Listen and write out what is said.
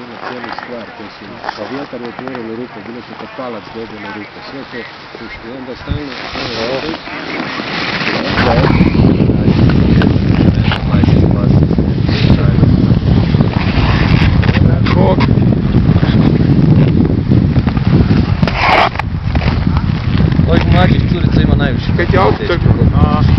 dela cijelu stvar, koji su, pa vjetar je otvorilo ruku, bile su kao palac dobile rupe, sve to, i onda stalno, Kog? Kojih mlađih curica ima najviše? Kaj ti auto čeka?